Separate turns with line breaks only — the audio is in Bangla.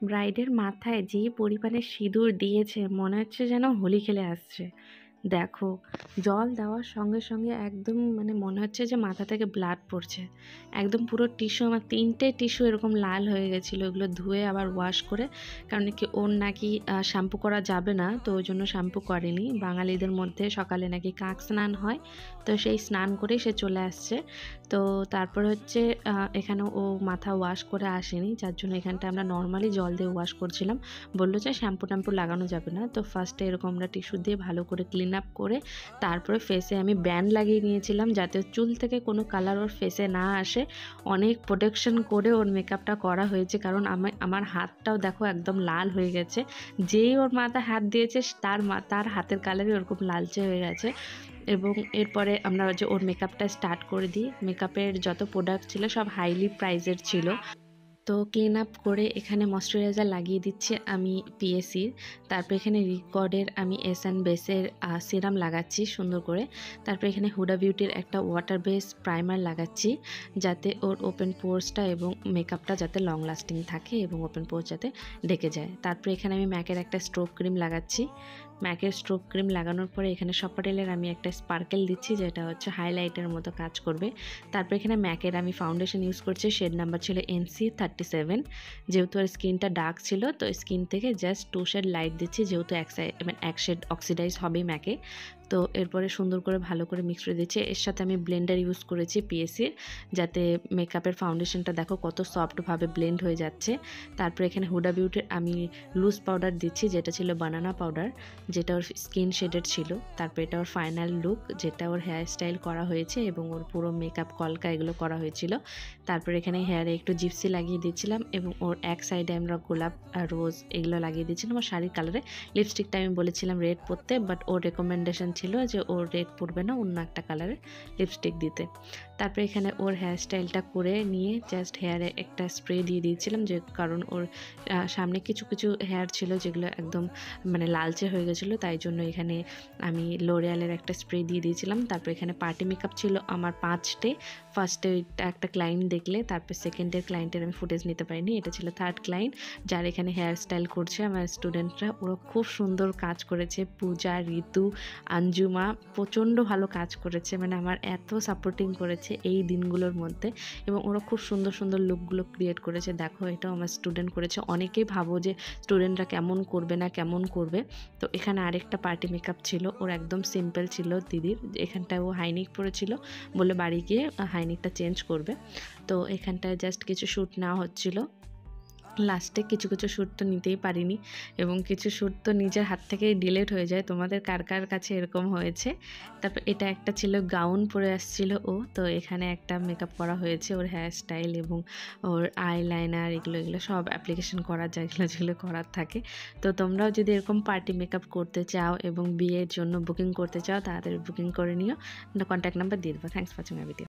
ব্রাইডের মাথায় যে পরিমাণে সিঁদুর দিয়েছে মনে হচ্ছে যেন হোলি খেলে আসছে। দেখো, জল দেওয়ার সঙ্গে সঙ্গে একদম মানে মনে হচ্ছে যে মাথা থেকে ব্লাড পড়ছে। একদম পুরো টিস্যু আমার তিনটে টিস্যু এরকম লাল হয়ে গেছিল ওগুলো ধুয়ে আবার ওয়াশ করে, কারণ কি ওর নাকি শ্যাম্পু করা যাবে না, তো ওই জন্য শ্যাম্পু করেনি। বাঙালিদের মধ্যে সকালে নাকি কাক স্নান হয়, তো সেই স্নান করেই সে চলে আসছে। তো তারপর হচ্ছে এখানে ও মাথা ওয়াশ করে আসেনি, যার জন্য এখানটা আমরা নর্মালি জল দিয়ে ওয়াশ করছিলাম। বলল যে শ্যাম্পু ট্যাম্পু লাগানো যাবে না, তো ফার্স্টে এরকম আমরা টিস্যু দিয়ে ভালো করে ক্লিন আপ করে তারপরে ফেসে আমি ব্যান্ড লাগিয়ে নিয়েছিলাম যাতে চুল থেকে কোনো কালার ওর ফেসে না আসে। অনেক প্রোটেকশন করে ওর মেকআপটা করা হয়েছে কারণ আমি, আমার হাতটাও দেখো একদম লাল হয়ে গেছে। যেই ওর মাথা হাত দিয়েছে তার মা, তার হাতের কালারই ওরকম লালচে হয়ে গেছে। এবং এরপরে আমরা যে ওর মেকআপটা স্টার্ট করে দিই। মেকআপের যত প্রোডাক্ট ছিল সব হাইলি প্রাইজের ছিল। তো ক্লিন আপ করে এখানে ময়শ্চারাইজার লাগিয়ে দিচ্ছি আমি পিএসির তারপর এখানে রিকর্ডের আমি এস অ্যান্ড বেসের সিরাম লাগাচ্ছি সুন্দর করে। তারপর এখানে হুডা বিউটির একটা ওয়াটার বেস প্রাইমার লাগাচ্ছি যাতে ওর ওপেন পোর্সটা এবং মেকআপটা যাতে লং লাস্টিং থাকে এবং ওপেন পোর্স যাতে ঢেকে যায়। তারপর এখানে আমি ম্যাকের একটা স্ট্রোক ক্রিম লাগাচ্ছি। ম্যাকের স্ট্রোক ক্রিম লাগানোর পরে এখানে সপাটেলের আমি একটা স্পার্কেল দিচ্ছি, যেটা হচ্ছে হাইলাইটের মতো কাজ করবে। তারপর এখানে ম্যাকের আমি ফাউন্ডেশন ইউজ করছি শেড নাম্বার ছিল এনসি থার্টি সেভেন যেহেতু আর স্কিনটা ডার্ক ছিল, তো স্কিন থেকে জাস্ট টু শেড লাইট দিচ্ছি, যেহেতু এক সাইড মানে এক শেড অক্সিডাইজ হবে ম্যাকে। তো এরপরে সুন্দর করে ভালো করে মিক্স করে দিচ্ছি। এর সাথে আমি ব্লেন্ডার ইউজ করেছি পিএসির যাতে মেকআপের ফাউন্ডেশনটা দেখো কত সফটভাবে ব্লেন্ড হয়ে যাচ্ছে। তারপর এখানে হুডা বিউটির আমি লুজ পাউডার দিচ্ছি, যেটা ছিল বানানা পাউডার যেটা ওর স্কিন শেডেড ছিল, তারপর এটা ওর ফাইনাল লুক যেটা ওর হেয়ার স্টাইল করা হয়েছে এবং ওর পুরো মেকআপ কলকা এগুলো করা হয়েছিল। তারপর এখানে হেয়ারে একটু জিপসি লাগিয়ে দিয়েছিলাম এবং ওর এক সাইডে আমরা গোলাপ রোজ এগুলো লাগিয়ে দিয়েছিলাম। ওর শাড়ির কালারে লিপস্টিকটা আমি বলেছিলাম রেড পরতে বাট ওর রেকমেন্ডেশন ছিল যে ওর রেড পরবে না, অন্য একটা কালারের লিপস্টিক দিতে। তারপরে এখানে ওর হেয়ার স্টাইলটা করে নিয়ে জাস্ট হেয়ারে একটা স্প্রে দিয়ে দিয়েছিলাম যে, কারণ ওর সামনে কিছু কিছু হেয়ার ছিল যেগুলো একদম মানে লালচে হয়ে গেছিল তাই জন্য এখানে আমি লোরিয়ালের একটা স্প্রে দিয়ে দিয়েছিলাম। তারপর এখানে পার্টি মেকআপ ছিল আমার পাঁচটে। ফার্স্টে একটা ক্লায়েন্ট দেখলে, তারপর সেকেন্ডের ক্লায়েন্টের আমি ফুটেজ নিতে পারিনি। এটা ছিল থার্ড ক্লায়েন্ট যার এখানে হেয়ার স্টাইল করছে। আমার স্টুডেন্টরা ওরা খুব সুন্দর কাজ করেছে। পূজা, ঋতু, আঞ্জুমা, প্রচণ্ড ভালো কাজ করেছে। মানে আমার এত সাপোর্টিং করেছে এই দিনগুলোর মধ্যে। এবং ওরা খুব সুন্দর সুন্দর লুকগুলো ক্রিয়েট করেছে। দেখো, এটাও আমার স্টুডেন্ট করেছে। অনেকেই ভাবো যে স্টুডেন্টরা কেমন করবে না কেমন করবে। তো এখানে আরেকটা পার্টি মেকআপ ছিল, ওর একদম সিম্পল ছিল দিদির, এখানটায় ও হাইনিক পরেছিল বলে বাড়ি গিয়ে হাইনিকটা চেঞ্জ করবে। তো এখানটায় জাস্ট কিছু শ্যুট নেওয়া হচ্ছিল। লাস্টে কিছু কিছু শ্যুট তো নিতেই পারিনি এবং কিছু শ্যুট তো নিজের হাত থেকেই ডিলেট হয়ে যায়। তোমাদের কার কার কাছে এরকম হয়েছে? তারপর এটা একটা ছিল গাউন পরে আসছিল ও। তো এখানে একটা মেকআপ করা হয়েছে ওর হেয়ার স্টাইল এবং ওর আই লাইনার এগুলো এগুলো সব অ্যাপ্লিকেশন করা যায়, এগুলো যেগুলো করার থাকে। তো তোমরাও যদি এরকম পার্টি মেকআপ করতে চাও এবং বিয়ের জন্য বুকিং করতে চাও তাড়াতাড়ি বুকিং করে নিও। কন্ট্যাক্ট নাম্বার দিয়ে দেবো। Thanks for watching video